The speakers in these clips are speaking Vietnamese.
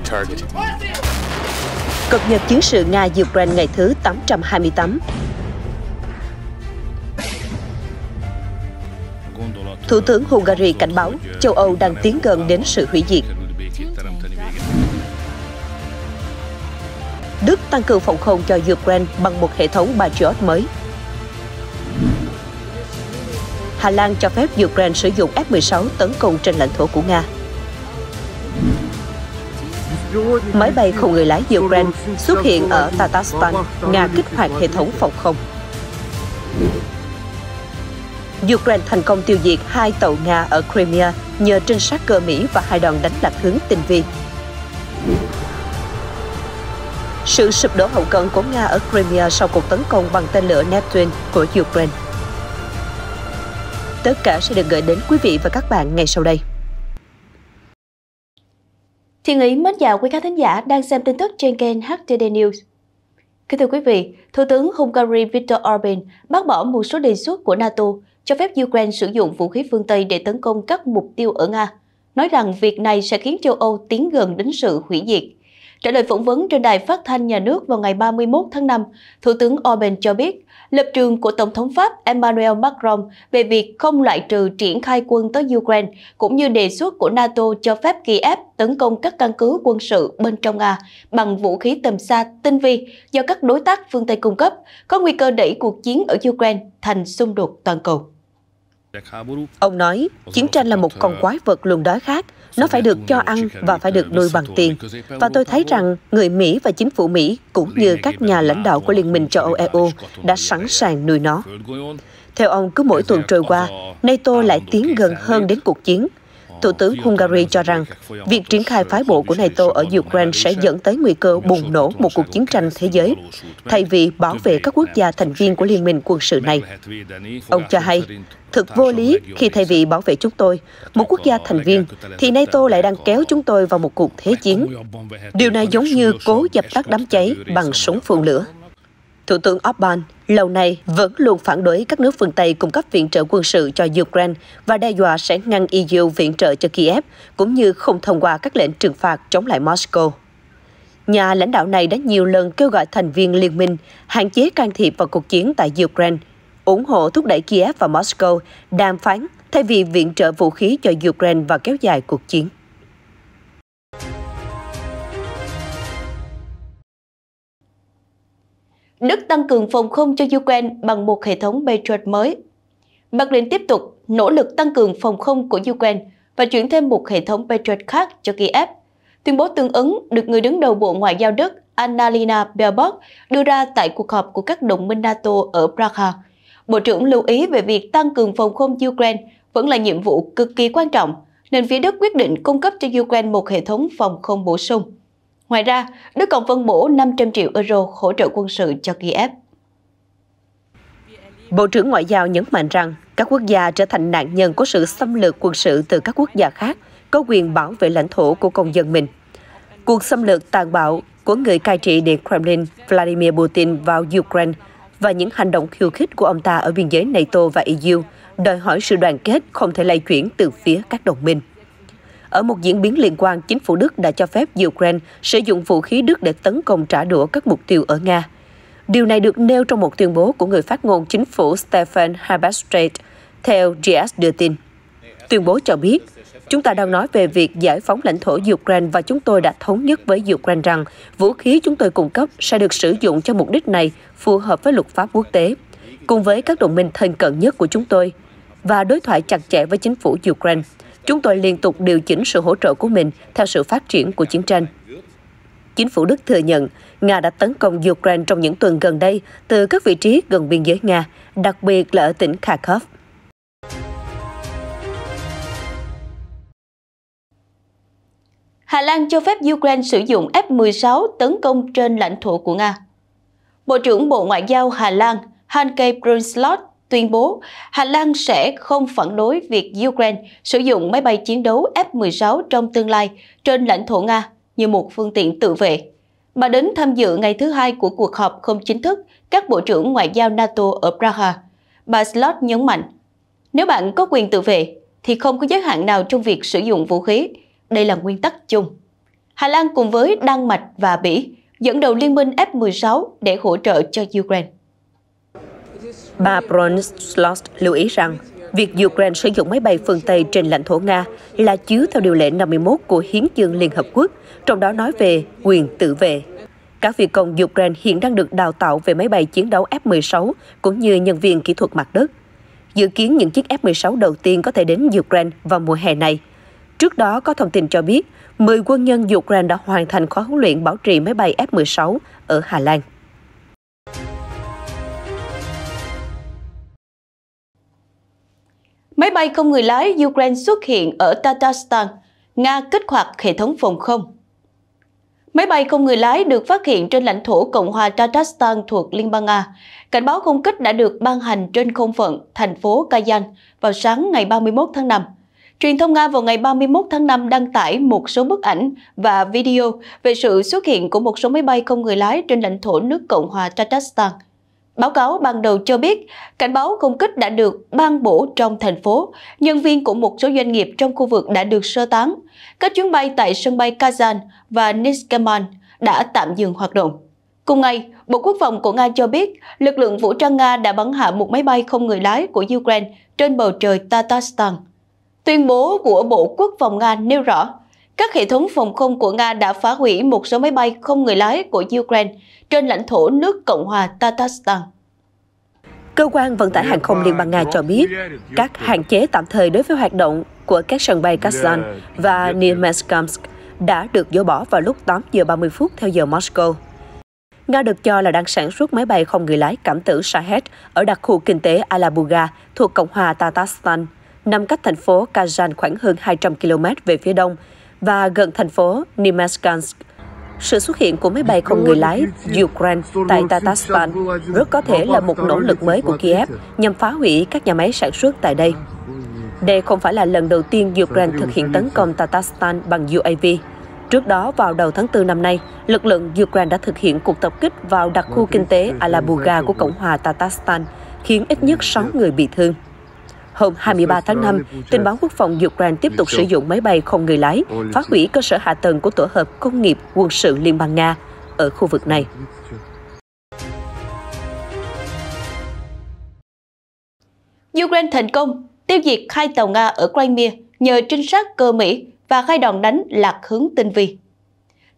target. Cập nhật chiến sự Nga-Ukraine ngày thứ 828. Thủ tướng Hungary cảnh báo châu Âu đang tiến gần đến sự hủy diệt. Đức tăng cường phòng không cho Ukraine bằng một hệ thống Patriot mới. Hà Lan cho phép Ukraine sử dụng F-16 tấn công trên lãnh thổ của Nga. Máy bay không người lái Ukraine xuất hiện ở Tatarstan, Nga kích hoạt hệ thống phòng không. Ukraine thành công tiêu diệt hai tàu Nga ở Crimea nhờ trinh sát cơ Mỹ và hai đòn đánh lạc hướng tinh vi. Sự sụp đổ hậu cần của Nga ở Crimea sau cuộc tấn công bằng tên lửa Neptune của Ukraine. Tất cả sẽ được gửi đến quý vị và các bạn ngay sau đây. Thiên Ý mến chào quý khán thính giả đang xem tin tức trên kênh HTD News. Kính thưa quý vị, Thủ tướng Hungary Viktor Orbán bác bỏ một số đề xuất của NATO cho phép Ukraine sử dụng vũ khí phương Tây để tấn công các mục tiêu ở Nga, nói rằng việc này sẽ khiến châu Âu tiến gần đến sự hủy diệt. Trả lời phỏng vấn trên đài phát thanh nhà nước vào ngày 31 tháng 5, Thủ tướng Orbán cho biết lập trường của Tổng thống Pháp Emmanuel Macron về việc không loại trừ triển khai quân tới Ukraine, cũng như đề xuất của NATO cho phép Kiev tấn công các căn cứ quân sự bên trong Nga bằng vũ khí tầm xa tinh vi do các đối tác phương Tây cung cấp, có nguy cơ đẩy cuộc chiến ở Ukraine thành xung đột toàn cầu. Ông nói, chiến tranh là một con quái vật luôn đói khát, nó phải được cho ăn và phải được nuôi bằng tiền. Và tôi thấy rằng người Mỹ và chính phủ Mỹ cũng như các nhà lãnh đạo của Liên minh châu Âu EU đã sẵn sàng nuôi nó. Theo ông, cứ mỗi tuần trôi qua, NATO lại tiến gần hơn đến cuộc chiến. Thủ tướng Hungary cho rằng việc triển khai phái bộ của NATO ở Ukraine sẽ dẫn tới nguy cơ bùng nổ một cuộc chiến tranh thế giới, thay vì bảo vệ các quốc gia thành viên của liên minh quân sự này. Ông cho hay, thực vô lý khi thay vì bảo vệ chúng tôi, một quốc gia thành viên, thì NATO lại đang kéo chúng tôi vào một cuộc thế chiến. Điều này giống như cố dập tắt đám cháy bằng súng phun lửa. Thủ tướng Orbán lâu nay vẫn luôn phản đối các nước phương Tây cung cấp viện trợ quân sự cho Ukraine và đe dọa sẽ ngăn EU viện trợ cho Kiev, cũng như không thông qua các lệnh trừng phạt chống lại Moscow. Nhà lãnh đạo này đã nhiều lần kêu gọi thành viên liên minh hạn chế can thiệp vào cuộc chiến tại Ukraine, ủng hộ thúc đẩy Kiev và Moscow đàm phán thay vì viện trợ vũ khí cho Ukraine và kéo dài cuộc chiến. Đức tăng cường phòng không cho Ukraine bằng một hệ thống Patriot mới. Berlin tiếp tục nỗ lực tăng cường phòng không của Ukraine và chuyển thêm một hệ thống Patriot khác cho Kiev. Tuyên bố tương ứng được người đứng đầu Bộ Ngoại giao Đức Annalena Baerbock đưa ra tại cuộc họp của các đồng minh NATO ở Praha. Bộ trưởng lưu ý về việc tăng cường phòng không Ukraine vẫn là nhiệm vụ cực kỳ quan trọng, nên phía Đức quyết định cung cấp cho Ukraine một hệ thống phòng không bổ sung. Ngoài ra, Đức còn phân bổ 500 triệu euro hỗ trợ quân sự cho Kiev. Bộ trưởng Ngoại giao nhấn mạnh rằng các quốc gia trở thành nạn nhân của sự xâm lược quân sự từ các quốc gia khác có quyền bảo vệ lãnh thổ của công dân mình. Cuộc xâm lược tàn bạo của người cai trị Điện Kremlin Vladimir Putin vào Ukraine và những hành động khiêu khích của ông ta ở biên giới NATO và EU đòi hỏi sự đoàn kết không thể lay chuyển từ phía các đồng minh. Ở một diễn biến liên quan, chính phủ Đức đã cho phép Ukraine sử dụng vũ khí Đức để tấn công trả đũa các mục tiêu ở Nga. Điều này được nêu trong một tuyên bố của người phát ngôn chính phủ Stefan Habastrait, theo GS đưa tin. Tuyên bố cho biết, chúng ta đang nói về việc giải phóng lãnh thổ Ukraine và chúng tôi đã thống nhất với Ukraine rằng vũ khí chúng tôi cung cấp sẽ được sử dụng cho mục đích này phù hợp với luật pháp quốc tế, cùng với các đồng minh thân cận nhất của chúng tôi và đối thoại chặt chẽ với chính phủ Ukraine. Chúng tôi liên tục điều chỉnh sự hỗ trợ của mình theo sự phát triển của chiến tranh. Chính phủ Đức thừa nhận Nga đã tấn công Ukraine trong những tuần gần đây từ các vị trí gần biên giới Nga, đặc biệt là ở tỉnh Kharkov. Hà Lan cho phép Ukraine sử dụng F-16 tấn công trên lãnh thổ của Nga. Bộ trưởng Bộ Ngoại giao Hà Lan Hanke Brunslot tuyên bố Hà Lan sẽ không phản đối việc Ukraine sử dụng máy bay chiến đấu F-16 trong tương lai trên lãnh thổ Nga như một phương tiện tự vệ. Bà đến tham dự ngày thứ hai của cuộc họp không chính thức các bộ trưởng ngoại giao NATO ở Praha. Bà Slot nhấn mạnh, nếu bạn có quyền tự vệ thì không có giới hạn nào trong việc sử dụng vũ khí. Đây là nguyên tắc chung. Hà Lan cùng với Đan Mạch và Bỉ dẫn đầu liên minh F-16 để hỗ trợ cho Ukraine. Bà Bronislaw lưu ý rằng việc Ukraine sử dụng máy bay phương Tây trên lãnh thổ Nga là chứa theo điều lệ 51 của Hiến chương Liên Hợp Quốc, trong đó nói về quyền tự vệ. Các phi công Ukraine hiện đang được đào tạo về máy bay chiến đấu F-16 cũng như nhân viên kỹ thuật mặt đất. Dự kiến những chiếc F-16 đầu tiên có thể đến Ukraine vào mùa hè này. Trước đó có thông tin cho biết 10 quân nhân Ukraine đã hoàn thành khóa huấn luyện bảo trì máy bay F-16 ở Hà Lan. Máy bay không người lái Ukraine xuất hiện ở Tatarstan, Nga kích hoạt hệ thống phòng không. Máy bay không người lái được phát hiện trên lãnh thổ Cộng hòa Tatarstan thuộc Liên bang Nga. Cảnh báo không kích đã được ban hành trên không phận thành phố Kazan vào sáng ngày 31 tháng 5. Truyền thông Nga vào ngày 31 tháng 5 đăng tải một số bức ảnh và video về sự xuất hiện của một số máy bay không người lái trên lãnh thổ nước Cộng hòa Tatarstan. Báo cáo ban đầu cho biết, cảnh báo không kích đã được ban bổ trong thành phố, nhân viên của một số doanh nghiệp trong khu vực đã được sơ tán. Các chuyến bay tại sân bay Kazan và Niskaman đã tạm dừng hoạt động. Cùng ngày, Bộ Quốc phòng của Nga cho biết lực lượng vũ trang Nga đã bắn hạ một máy bay không người lái của Ukraine trên bầu trời Tatarstan. Tuyên bố của Bộ Quốc phòng Nga nêu rõ, các hệ thống phòng không của Nga đã phá hủy một số máy bay không người lái của Ukraine trên lãnh thổ nước Cộng hòa Tatarstan. Cơ quan vận tải hàng không Liên bang Nga cho biết, các hạn chế tạm thời đối với hoạt động của các sân bay Kazan và Nemeskamsk đã được dỡ bỏ vào lúc 8 giờ 30 phút theo giờ Moscow. Nga được cho là đang sản xuất máy bay không người lái cảm tử Shahed ở đặc khu kinh tế Alabuga thuộc Cộng hòa Tatarstan, nằm cách thành phố Kazan khoảng hơn 200 km về phía đông và gần thành phố Nemeskamsk sự xuất hiện của máy bay không người lái Ukraine tại Tatarstan rất có thể là một nỗ lực mới của Kiev nhằm phá hủy các nhà máy sản xuất tại đây. Đây không phải là lần đầu tiên Ukraine thực hiện tấn công Tatarstan bằng UAV. Trước đó, vào đầu tháng 4 năm nay, lực lượng Ukraine đã thực hiện cuộc tập kích vào đặc khu kinh tế Alabuga của Cộng hòa Tatarstan, khiến ít nhất 6 người bị thương. Hôm 23 tháng 5, tình báo quốc phòng Ukraine tiếp tục sử dụng máy bay không người lái, phá hủy cơ sở hạ tầng của tổ hợp công nghiệp quân sự Liên bang Nga ở khu vực này. Ukraine thành công tiêu diệt hai tàu Nga ở Crimea nhờ trinh sát cơ Mỹ và khai đòn đánh lạc hướng tinh vi.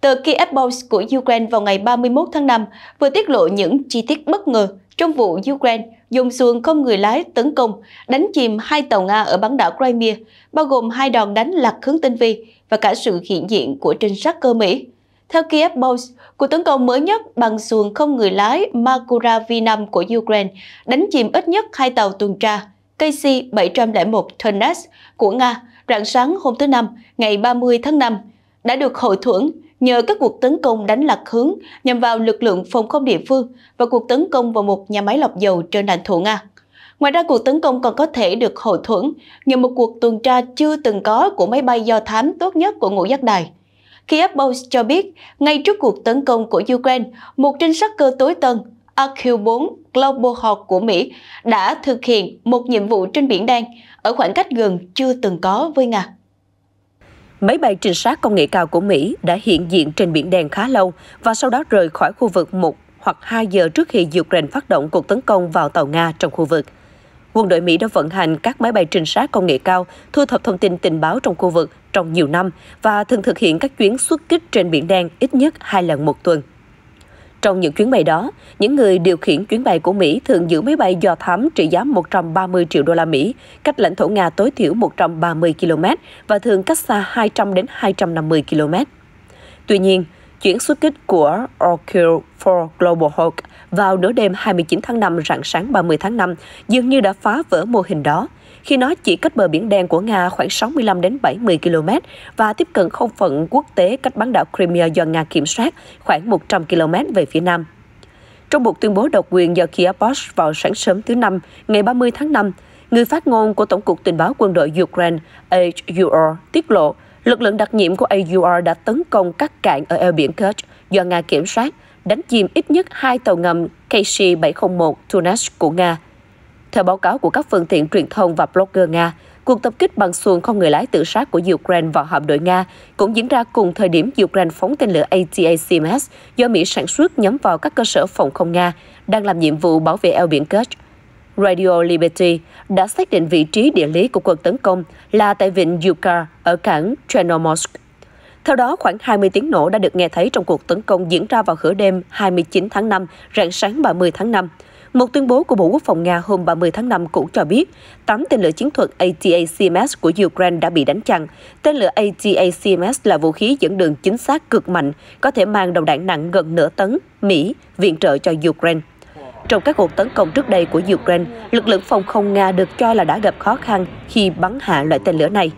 Tờ Kiev Post của Ukraine vào ngày 31 tháng 5 vừa tiết lộ những chi tiết bất ngờ trong vụ Ukraine dùng xuồng không người lái tấn công, đánh chìm hai tàu Nga ở bán đảo Crimea, bao gồm hai đòn đánh lạc hướng tinh vi và cả sự hiện diện của trinh sát cơ Mỹ. Theo Kiev Post, cuộc tấn công mới nhất bằng xuồng không người lái Makura V5 của Ukraine đánh chìm ít nhất hai tàu tuần tra KC-701 Tunas của Nga rạng sáng hôm thứ Năm, ngày 30 tháng 5, đã được hội thuẫn nhờ các cuộc tấn công đánh lạc hướng nhằm vào lực lượng phòng không địa phương và cuộc tấn công vào một nhà máy lọc dầu trên lãnh thổ Nga. Ngoài ra, cuộc tấn công còn có thể được hậu thuẫn nhờ một cuộc tuần tra chưa từng có của máy bay do thám tốt nhất của ngũ giác đài. Kiev Post cho biết, ngay trước cuộc tấn công của Ukraine, một trinh sát cơ tối tân AQ-4 Global Hawk của Mỹ đã thực hiện một nhiệm vụ trên Biển Đen ở khoảng cách gần chưa từng có với Nga. Máy bay trinh sát công nghệ cao của Mỹ đã hiện diện trên Biển Đen khá lâu và sau đó rời khỏi khu vực một hoặc 2 giờ trước khi Ukraine phát động cuộc tấn công vào tàu Nga trong khu vực. Quân đội Mỹ đã vận hành các máy bay trinh sát công nghệ cao, thu thập thông tin tình báo trong khu vực trong nhiều năm và thường thực hiện các chuyến xuất kích trên Biển Đen ít nhất hai lần một tuần. Trong những chuyến bay đó, những người điều khiển chuyến bay của Mỹ thường giữ máy bay do thám trị giá 130 triệu đô la Mỹ, cách lãnh thổ Nga tối thiểu 130 km và thường cách xa 200 đến 250 km. Tuy nhiên, chuyến xuất kích của Orkill for Global Hawk vào nửa đêm 29 tháng 5 rạng sáng 30 tháng 5 dường như đã phá vỡ mô hình đó khi nó chỉ cách bờ biển đen của Nga khoảng 65 đến 70 km và tiếp cận không phận quốc tế cách bán đảo Crimea do Nga kiểm soát khoảng 100 km về phía nam. Trong một tuyên bố độc quyền do Kiev Post vào sáng sớm thứ Năm, ngày 30 tháng 5, người phát ngôn của Tổng cục Tình báo Quân đội Ukraine AUR tiết lộ lực lượng đặc nhiệm của AUR đã tấn công các cảng ở eo biển Kerch do Nga kiểm soát, đánh chìm ít nhất hai tàu ngầm KC-701 Tunas của Nga theo báo cáo của các phương tiện truyền thông và blogger Nga, Cuộc tập kích bằng xuồng không người lái tự sát của Ukraine vào hạm đội Nga cũng diễn ra cùng thời điểm Ukraine phóng tên lửa ATACMS do Mỹ sản xuất nhắm vào các cơ sở phòng không Nga đang làm nhiệm vụ bảo vệ eo biển Kerch. Radio Liberty đã xác định vị trí địa lý của cuộc tấn công là tại vịnh Yukar ở cảng Chernomorsk. Theo đó, khoảng 20 tiếng nổ đã được nghe thấy trong cuộc tấn công diễn ra vào nửa đêm 29 tháng 5, rạng sáng 30 tháng 5. Một tuyên bố của Bộ Quốc phòng Nga hôm 30 tháng 5 cũng cho biết 8 tên lửa chiến thuật ATACMS của Ukraine đã bị đánh chặn. Tên lửa ATACMS là vũ khí dẫn đường chính xác cực mạnh, có thể mang đầu đạn nặng gần nửa tấn, Mỹ viện trợ cho Ukraine. Trong các cuộc tấn công trước đây của Ukraine, lực lượng phòng không Nga được cho là đã gặp khó khăn khi bắn hạ loại tên lửa này.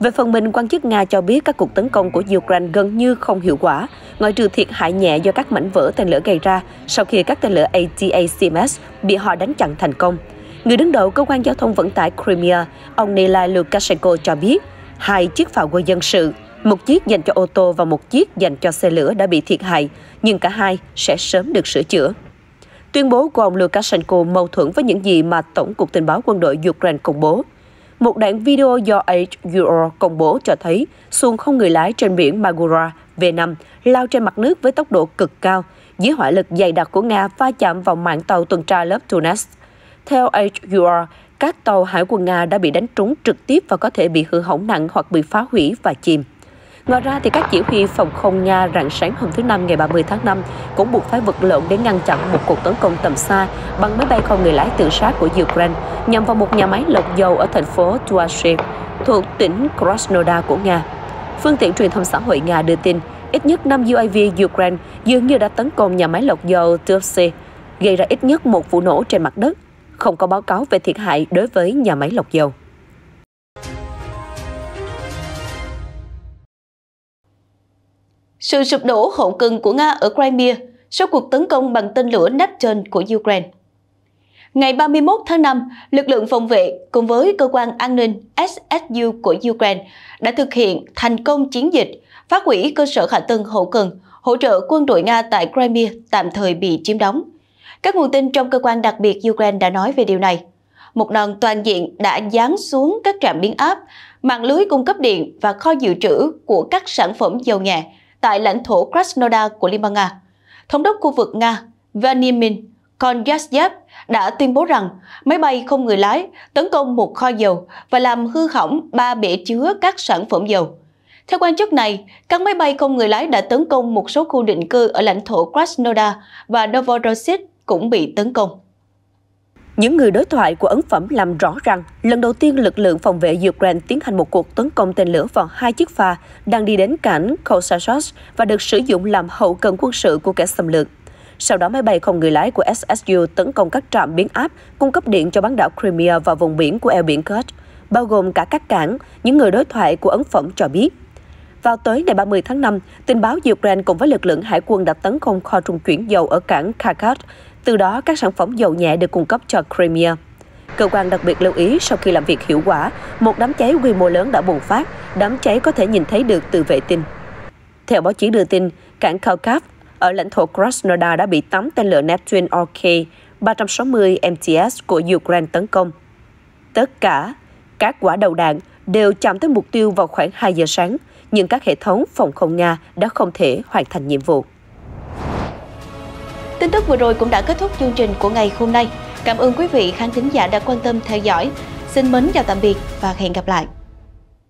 Về phần mình, quan chức Nga cho biết các cuộc tấn công của Ukraine gần như không hiệu quả, ngoại trừ thiệt hại nhẹ do các mảnh vỡ tên lửa gây ra sau khi các tên lửa ATACMS bị họ đánh chặn thành công. Người đứng đầu cơ quan giao thông vận tải Crimea, ông Nilai Lukashenko cho biết, hai chiếc phà quân dân sự, một chiếc dành cho ô tô và một chiếc dành cho xe lửa đã bị thiệt hại, nhưng cả hai sẽ sớm được sửa chữa. Tuyên bố của ông Lukashenko mâu thuẫn với những gì mà Tổng cục Tình báo quân đội Ukraine công bố. Một đoạn video do HUR công bố cho thấy xuồng không người lái trên biển Magura V5 lao trên mặt nước với tốc độ cực cao, dưới hỏa lực dày đặc của Nga va chạm vào mạng tàu tuần tra lớp Tunas. Theo HUR, các tàu hải quân Nga đã bị đánh trúng trực tiếp và có thể bị hư hỏng nặng hoặc bị phá hủy và chìm. Ngoài ra, thì các chỉ huy phòng không Nga rạng sáng hôm thứ Năm ngày 30 tháng 5 cũng buộc phải vật lộn để ngăn chặn một cuộc tấn công tầm xa bằng máy bay không người lái tự sát của Ukraine nhằm vào một nhà máy lọc dầu ở thành phố Tuashev thuộc tỉnh Krasnodar của Nga. Phương tiện truyền thông xã hội Nga đưa tin ít nhất 5 UAV Ukraine dường như đã tấn công nhà máy lọc dầu Tuapse, gây ra ít nhất một vụ nổ trên mặt đất. Không có báo cáo về thiệt hại đối với nhà máy lọc dầu. Sự sụp đổ hậu cần của Nga ở Crimea sau cuộc tấn công bằng tên lửa Neptune của Ukraine. Ngày 31 tháng 5, lực lượng phòng vệ cùng với cơ quan an ninh SSU của Ukraine đã thực hiện thành công chiến dịch phá hủy cơ sở hạ tầng hậu cần hỗ trợ quân đội Nga tại Crimea tạm thời bị chiếm đóng. Các nguồn tin trong cơ quan đặc biệt Ukraine đã nói về điều này. Một đòn toàn diện đã giáng xuống các trạm biến áp, mạng lưới cung cấp điện và kho dự trữ của các sản phẩm dầu nhẹ tại lãnh thổ Krasnodar của Liên bang Nga. Thống đốc khu vực Nga Vladimir Konyazyev đã tuyên bố rằng máy bay không người lái tấn công một kho dầu và làm hư hỏng ba bể chứa các sản phẩm dầu. Theo quan chức này, các máy bay không người lái đã tấn công một số khu định cư ở lãnh thổ Krasnodar và Novorossiysk cũng bị tấn công. Những người đối thoại của ấn phẩm làm rõ rằng lần đầu tiên lực lượng phòng vệ Ukraine tiến hành một cuộc tấn công tên lửa vào hai chiếc phà đang đi đến cảng Kosachos và được sử dụng làm hậu cần quân sự của kẻ xâm lược. Sau đó máy bay không người lái của SSU tấn công các trạm biến áp cung cấp điện cho bán đảo Crimea và vùng biển của eo biển Kerch, bao gồm cả các cảng, những người đối thoại của ấn phẩm cho biết. Vào tối ngày 30 tháng 5, tình báo Ukraine cùng với lực lượng hải quân đã tấn công kho trung chuyển dầu ở cảng Kharkov từ đó, các sản phẩm dầu nhẹ được cung cấp cho Crimea. Cơ quan đặc biệt lưu ý sau khi làm việc hiệu quả, một đám cháy quy mô lớn đã bùng phát, đám cháy có thể nhìn thấy được từ vệ tinh. Theo báo chí đưa tin, cảng Kharkov ở lãnh thổ Krasnodar đã bị 8 tên lửa Neptune OK 360 MTS của Ukraine tấn công. Tất cả các quả đầu đạn đều chạm tới mục tiêu vào khoảng 2 giờ sáng, nhưng các hệ thống phòng không Nga đã không thể hoàn thành nhiệm vụ. Tin tức vừa rồi cũng đã kết thúc chương trình của ngày hôm nay. Cảm ơn quý vị khán thính giả đã quan tâm theo dõi. Xin mến chào tạm biệt và hẹn gặp lại.